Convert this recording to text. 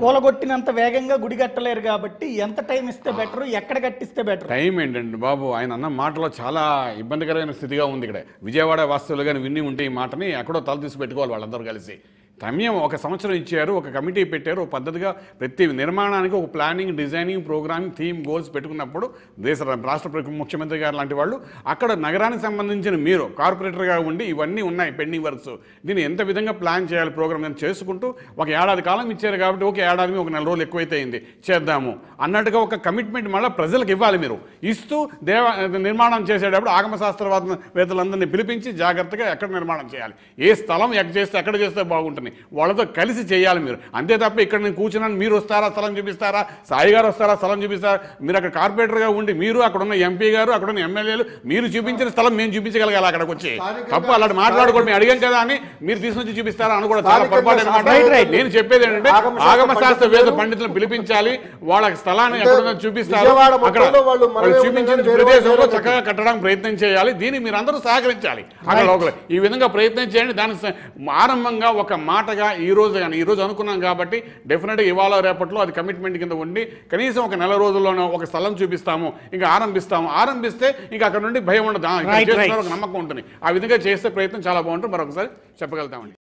కూలగొట్టినంత వేగంగా గుడి కట్టలేరు కాబట్టి ఎంత టైం ఇస్తే బెటర్ ఎక్కడ కట్టిస్తే బెటర్? టైం ఏంటండి బాబు? ఆయన అన్న మాటలో చాలా ఇబ్బందికరమైన స్థితిగా ఉంది ఇక్కడ. విజయవాడ వాస్తువులు కానీ విన్ని ఉంటే ఈ మాటని ఎక్కడో తల తీసి పెట్టుకోవాలి వాళ్ళందరూ కలిసి. సమయం ఒక సంవత్సరం ఇచ్చారు ఒక కమిటీ పెట్టారు ఒక పద్ధతిగా ప్రతి నిర్మాణానికి ఒక planning designing programming theme goals పెట్టుకున్నప్పుడు దేశ రాష్ట్ర ప్ర- ముఖ్యమంత్రి గారు లాంటి వాళ్ళు అక్కడ నగరానికి సంబంధించిన మీరు కార్పొరేటర్గా ఉండి ఇవన్నీ ఉన్నాయి పెండింగ్ వర్క్స్. దీన్ని ఎంత విధంగా ప్లాన్ చేయాలి ప్రోగ్రామ్ అని చేసుకుంటూ ఒక ఏడాది కాలం ఇచ్చారు కాబట్టి ఒక ఏడాది ఒక నెల రోజులు ఎక్కువైతే అయింది చేద్దాము. అన్నట్టుగా ఒక కమిట్మెంట్ మళ్ళీ ప్రజలకు ఇవ్వాలి మీరు. ఇస్తూ దేవ నిర్మాణం చేసేటప్పుడు ఆగమ శాస్త్రవాద వేత్తలందరినీ పిలిపించి జాగ్రత్తగా ఎక్కడ నిర్మాణం చేయాలి. ఏ స్థలం ఎక్కడ చేస్తే ఎక్కడ చేస్తే బాగుంటుంది. వాళ్ళతో కలిసి చేయాలి మీరు. అంతే తప్ప ఇక్కడ నేను కూర్చున్నాను మీరు వస్తారా స్థలం చూపిస్తారా సాయి గారు వస్తారా స్థలం చూపిస్తారా? మీరు అక్కడ కార్పొరేటర్గా ఉండి మీరు అక్కడ ఉన్న ఎంపీ గారు అక్కడ ఉన్న ఎమ్మెల్యేలు మీరు చూపించిన స్థలం మేము చూపించగలగాలి అక్కడికి వచ్చి. తప్ప అలాంటి మాట్లాడుకోవడం మేము అడిగాం కదా అని మీరు తీసుకొచ్చి చూపిస్తారా అని కూడా చాలా పొరపాటు అనమాట. నేను చెప్పేది ఏంటంటే ఆగమ శాస్త్ర ఆగమ శాస్త్ర వేద పండితులు పండితులను పిలిపించాలి. వాళ్ళ స్థలాన్ని అంటే ఎక్కడున్నా చూపిస్తారు. అక్కడ చూపించిన ప్రదేశంలో చక్కగా కట్టడానికి ప్రయత్నం చేయాలి. దీన్ని మీరు అందరూ సహకరించాలి. అక్కడ లోకల్ ఈ విధంగా ప్రయత్నం చేయండి. దాని ఆరంభంగా ఒక మాటగా ఈ రోజు కానీ ఈ రోజు అనుకున్నాం కాబట్టి డెఫినెట్గా ఇవాళ రేపట్లో అది కమిట్మెంట్ కింద ఉండి కనీసం ఒక నెల రోజుల్లోనే ఒక స్థలం చూపిస్తాము ఇంకా ఆరంభిస్తాము. ఆరంభిస్తే ఇంకా అక్కడ నుండి భయం ఉండదు. నమ్మకం ఉంటుంది. ఆ విధంగా చేసే ప్రయత్నం చాలా బాగుంటుంది. మరొకసారి చెప్పగలుగుతామండి.